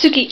Suki.